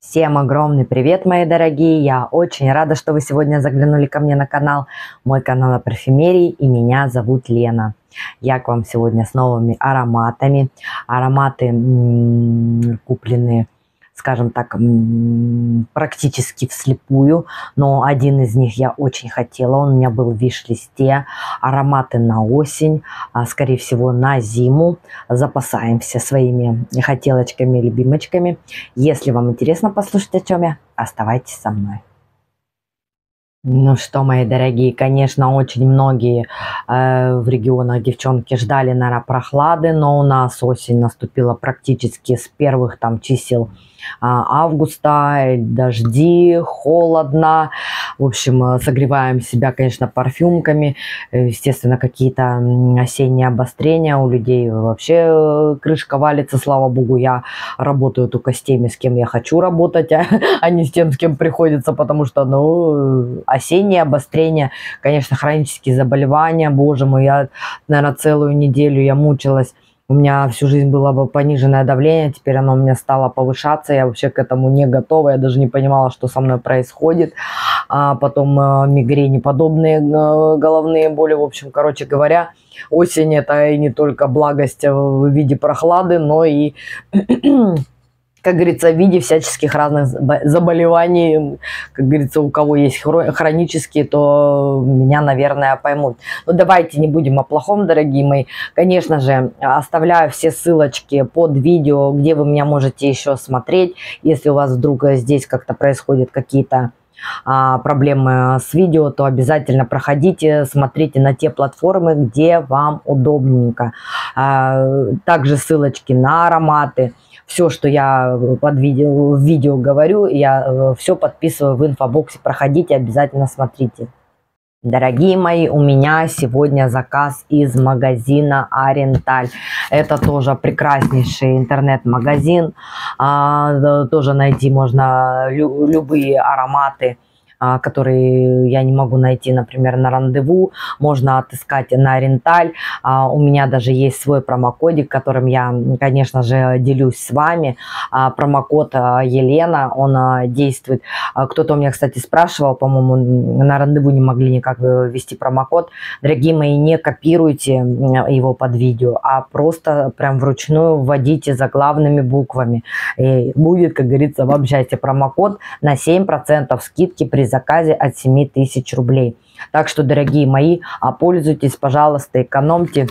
Всем огромный привет, мои дорогие! Я очень рада, что вы сегодня заглянули ко мне на канал. Мой канал о парфюмерии и меня зовут Лена. Я к вам сегодня с новыми ароматами. Ароматы м-м, купленные скажем так, практически вслепую, но один из них я очень хотела, он у меня был в виш-листе, ароматы на осень, а, скорее всего на зиму, запасаемся своими хотелочками, любимочками. Если вам интересно послушать о чем я, оставайтесь со мной. Ну что, мои дорогие, конечно, очень многие э, в регионах девчонки ждали, наверное, прохлады, но у нас осень наступила практически с первых там чисел а, августа, дожди, холодно. В общем, э, согреваем себя, конечно, парфюмками. Э, естественно, какие-то осенние обострения у людей. Вообще э, крышка валится, слава богу. Я работаю только с теми, с кем я хочу работать, а, а не с тем, с кем приходится, потому что, ну, осенние обострения, конечно, хронические заболевания, боже мой, я, наверное, целую неделю я мучилась у меня всю жизнь было бы пониженное давление, теперь оно у меня стало повышаться, я вообще к этому не готова, я даже не понимала, что со мной происходит. А потом э, мигрени, подобные э, головные боли, в общем, короче говоря, осень это и не только благость в виде прохлады, но и как говорится, в виде всяческих разных заболеваний. Как говорится, у кого есть хронические, то меня, наверное, поймут. Но давайте не будем о плохом, дорогие мои. Конечно же, оставляю все ссылочки под видео, где вы меня можете еще смотреть. Если у вас вдруг здесь как-то происходят какие-то а, проблемы с видео, то обязательно проходите, смотрите на те платформы, где вам удобненько. А, также ссылочки на ароматы все, что я под видео, в видео говорю, я э, все подписываю в инфобоксе. Проходите, обязательно смотрите. Дорогие мои, у меня сегодня заказ из магазина Аренталь. Это тоже прекраснейший интернет-магазин. А, тоже найти можно любые ароматы которые я не могу найти, например, на рандеву, можно отыскать на Ренталь. А, у меня даже есть свой промокодик, которым я, конечно же, делюсь с вами. А, промокод Елена, он действует. Кто-то у меня, кстати, спрашивал, по-моему, на рандеву не могли никак ввести промокод. Дорогие мои, не копируйте его под видео, а просто прям вручную вводите заглавными буквами. И будет, как говорится, вам счастье промокод на 7% скидки при заказе от 7 тысяч рублей. Так что, дорогие мои, а, пользуйтесь, пожалуйста, экономьте.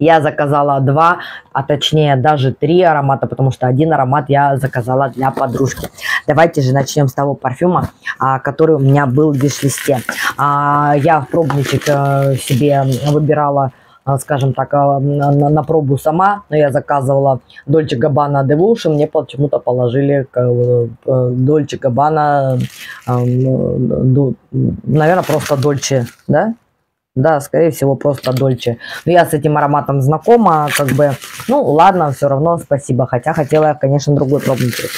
Я заказала два, а точнее даже три аромата, потому что один аромат я заказала для подружки. Давайте же начнем с того парфюма, а, который у меня был в виш-листе. А, я в пробничек э, себе выбирала скажем так, а, на, на пробу сама, но я заказывала Дольче Габбана Devotion, мне почему-то положили Дольче Габбана, наверное, просто Дольче, да? Да, скорее всего, просто Дольче. Но я с этим ароматом знакома, как бы, ну, ладно, все равно спасибо. Хотя хотела я, конечно, другой пробничек.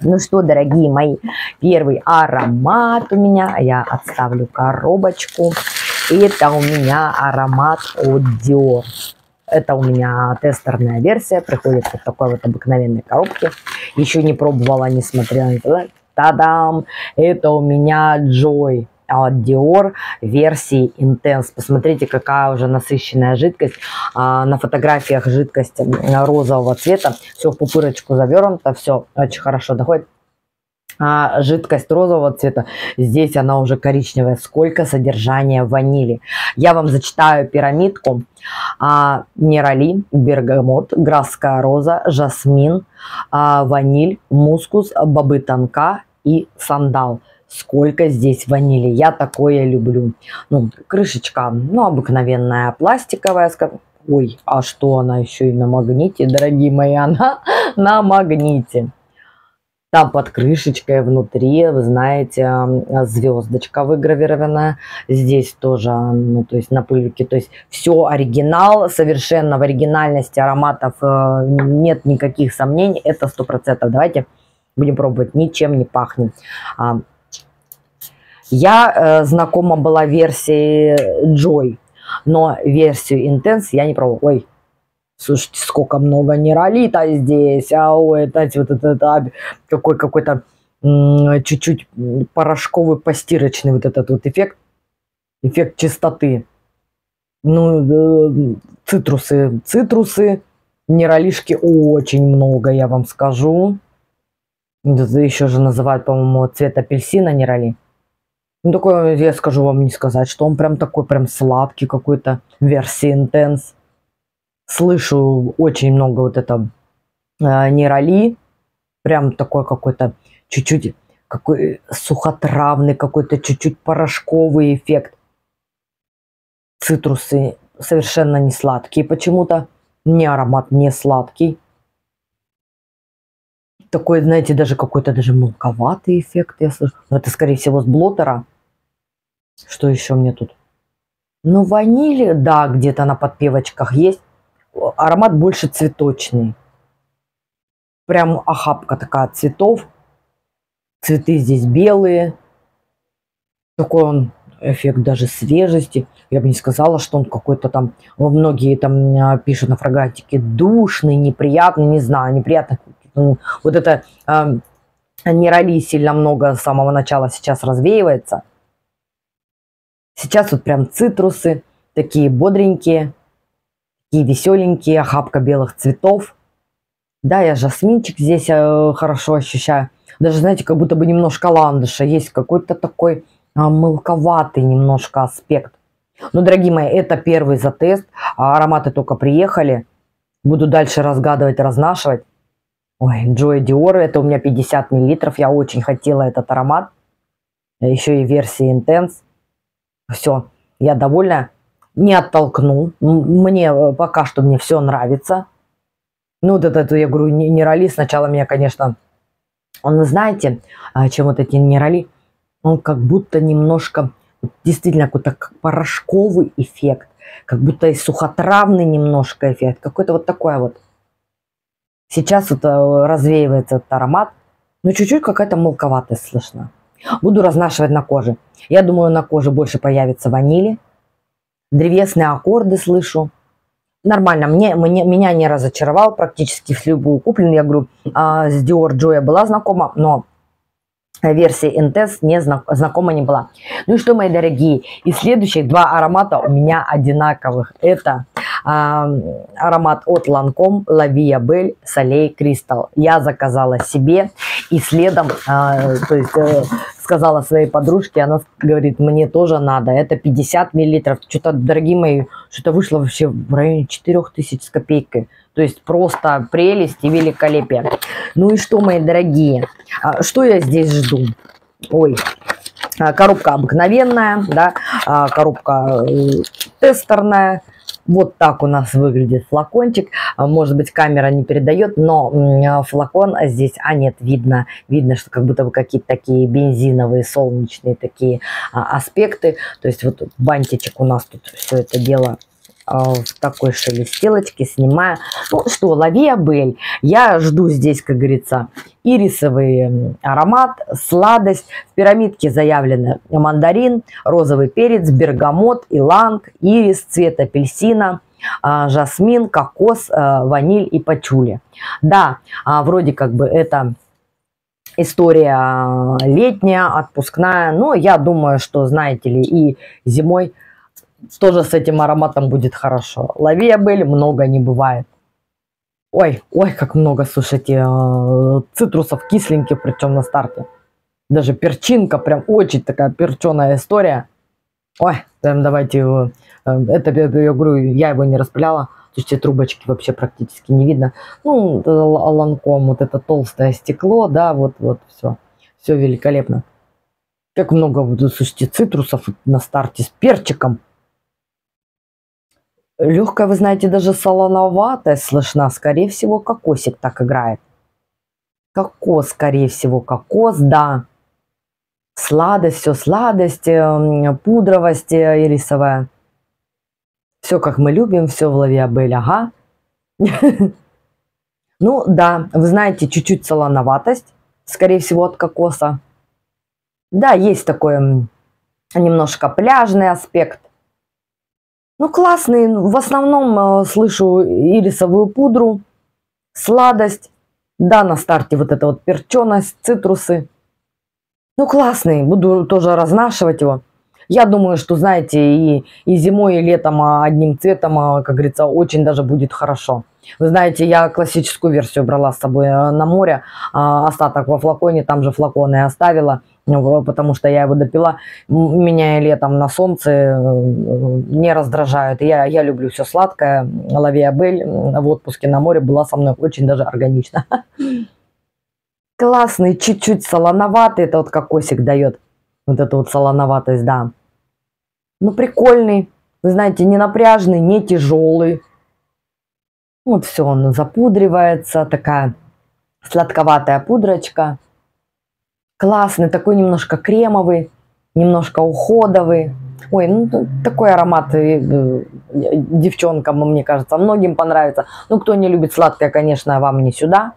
Ну что, дорогие мои, первый аромат у меня. Я отставлю коробочку. Это у меня аромат от Dior. Это у меня тестерная версия, приходит в такой вот обыкновенной коробке. Еще не пробовала, не смотрела. Та-дам! Это у меня Joy от Dior версии Intense. Посмотрите, какая уже насыщенная жидкость. А, на фотографиях жидкость розового цвета. Все в пупырочку завернуто, все очень хорошо доходит а жидкость розового цвета, здесь она уже коричневая. Сколько содержания ванили. Я вам зачитаю пирамидку. А, нерали, бергамот, грасская роза, жасмин, а, ваниль, мускус, бобы тонка и сандал. Сколько здесь ванили. Я такое люблю. Ну, крышечка, ну, обыкновенная пластиковая. Ой, а что она еще и на магните, дорогие мои? Она на магните. Там под крышечкой внутри, вы знаете, звездочка выгравированная. Здесь тоже, ну, то есть на пыльке. То есть все оригинал, совершенно в оригинальности ароматов э, нет никаких сомнений. Это сто процентов. Давайте будем пробовать. Ничем не пахнет. А, я э, знакома была версией Joy, но версию Intense я не пробовала. Ой, Слушайте, сколько много нейролита здесь. А ой, знаете, вот это, это какой какой-то чуть-чуть порошковый постирочный вот этот вот эффект. Эффект чистоты. Ну, э, цитрусы, цитрусы, нейролишки очень много, я вам скажу. Еще же называют, по-моему, цвет апельсина нейроли. Ну, такой, я скажу вам не сказать, что он прям такой, прям сладкий какой-то, версии Intense. Слышу очень много вот это э, нейроли, прям такой какой-то чуть-чуть какой сухотравный какой-то чуть-чуть порошковый эффект. Цитрусы совершенно не сладкие почему-то. Не аромат не сладкий. Такой, знаете, даже какой-то даже мелковатый эффект, я слышу. Но это, скорее всего, с блотера. Что еще мне тут? Ну, ванили, да, где-то на подпевочках есть. Аромат больше цветочный. Прям охапка такая цветов. Цветы здесь белые. Такой он эффект даже свежести. Я бы не сказала, что он какой-то там, многие там а, пишут на фрагантике, душный, неприятный, не знаю, неприятный. Ну, вот это э, нейроли сильно много с самого начала сейчас развеивается. Сейчас вот прям цитрусы, такие бодренькие, такие веселенькие, охапка белых цветов. Да, я жасминчик здесь э, хорошо ощущаю. Даже, знаете, как будто бы немножко ландыша. Есть какой-то такой а, мелковатый немножко аспект. Ну, дорогие мои, это первый затест. А ароматы только приехали. Буду дальше разгадывать, разнашивать. Ой, Joy Dior, это у меня 50 миллилитров. Я очень хотела этот аромат. Еще и версии Intense. Все, я довольна. Не оттолкну. Мне э, пока что мне все нравится. Ну, вот это, я говорю, нейроли сначала меня, конечно, он, знаете, а, чем вот эти нейроли, он как будто немножко, действительно какой-то порошковый эффект, как будто и сухотравный немножко эффект, какой-то вот такой вот. Сейчас вот э, развеивается этот аромат, но чуть-чуть какая-то мелковатость слышна. Буду разнашивать на коже. Я думаю, на коже больше появится ванили. Древесные аккорды слышу. Нормально, мне, мне, меня не разочаровал практически в любую куплен. Я говорю, а, с Dior Joy была знакома, но версии Intense не знакома не была. Ну что, мои дорогие, и следующих два аромата у меня одинаковых. Это э, аромат от Lancome La Via Belle Soleil Crystal. Я заказала себе и следом, э, то есть э, сказала своей подружке, она говорит, мне тоже надо, это 50 миллилитров. Что-то, дорогие мои, что-то вышло вообще в районе 4000 с копейкой. То есть просто прелесть и великолепие. Ну и что, мои дорогие, а, что я здесь жду? Ой, а, коробка обыкновенная, да, а, коробка э, тестерная, вот так у нас выглядит флакончик. Может быть, камера не передает, но флакон здесь, а нет, видно, видно, что как будто бы какие-то такие бензиновые, солнечные такие аспекты. То есть вот бантичек у нас тут все это дело в такой шелестелочке, снимаю. Ну что, лови Абель. Я жду здесь, как говорится, ирисовый аромат, сладость. В пирамидке заявлены мандарин, розовый перец, бергамот, иланг, ирис, цвет апельсина, а, жасмин, кокос, а, ваниль и пачули. Да, вроде как бы это история летняя, отпускная, но я думаю, что, знаете ли, и зимой тоже с этим ароматом будет хорошо. Лови Абель много не бывает. Ой, ой, как много, слушайте, э, цитрусов кисленьких, причем на старте. Даже перчинка, прям очень такая перченая история. Ой, прям давайте. Э, это, я говорю, я его не распыляла. Есть трубочки вообще практически не видно. Ну, ланком, вот это толстое стекло, да, вот, вот, все. Все великолепно. Как много, слушайте, цитрусов на старте с перчиком. Легкая, вы знаете, даже солоноватая слышна. Скорее всего, кокосик так играет. Кокос, скорее всего, кокос, да. Сладость, все сладость, эм, пудровость э, ирисовая. Все, как мы любим, все в лавиабель, ага. Ну, да, вы знаете, чуть-чуть солоноватость, скорее всего, от кокоса. Да, есть такой немножко пляжный аспект. Ну, классный. В основном э, слышу ирисовую пудру, сладость. Да, на старте вот эта вот перченость, цитрусы. Ну, классный. Буду тоже разнашивать его. Я думаю, что, знаете, и, и зимой, и летом а, одним цветом, а, как говорится, очень даже будет хорошо. Вы знаете, я классическую версию брала с собой э, на море, а, остаток во флаконе, там же флаконы оставила, потому что я его допила. Меня летом на солнце э, не раздражают. Я, я люблю все сладкое. Лавиабель в отпуске на море была со мной очень даже органично. Классный, чуть-чуть солоноватый, это вот кокосик дает. Вот эту вот солоноватость, да. Ну, прикольный. Вы знаете, не напряжный, не тяжелый. Вот все, он запудривается. Такая сладковатая пудрочка. Классный, такой немножко кремовый, немножко уходовый. Ой, ну такой аромат э, э, девчонкам, мне кажется, многим понравится. Ну, кто не любит сладкое, конечно, вам не сюда.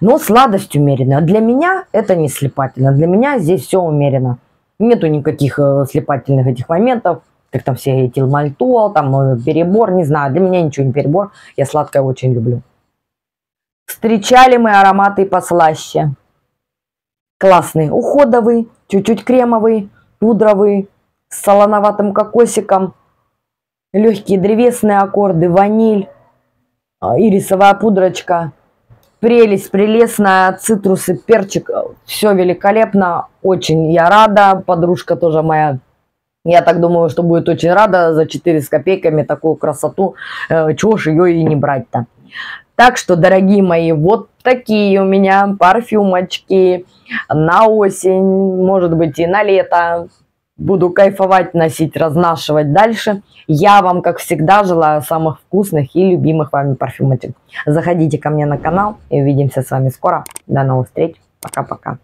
Но сладость умеренная. Для меня это не слепательно. Для меня здесь все умеренно. Нету никаких э, слепательных этих моментов, как там все этилмальтол, там перебор, не знаю. Для меня ничего не перебор. Я сладкое очень люблю. Встречали мы ароматы послаще. Классный, уходовый, чуть-чуть кремовый, пудровый, с солоноватым кокосиком, легкие древесные аккорды, ваниль, а, ирисовая пудрочка – прелесть, прелестная, цитрусы, перчик, все великолепно, очень я рада, подружка тоже моя, я так думаю, что будет очень рада за 4 с копейками такую красоту, э, чего ж ее и не брать-то. Так что, дорогие мои, вот такие у меня парфюмочки на осень, может быть и на лето. Буду кайфовать, носить, разнашивать дальше. Я вам, как всегда, желаю самых вкусных и любимых вами парфюмочек. Заходите ко мне на канал и увидимся с вами скоро. До новых встреч. Пока-пока.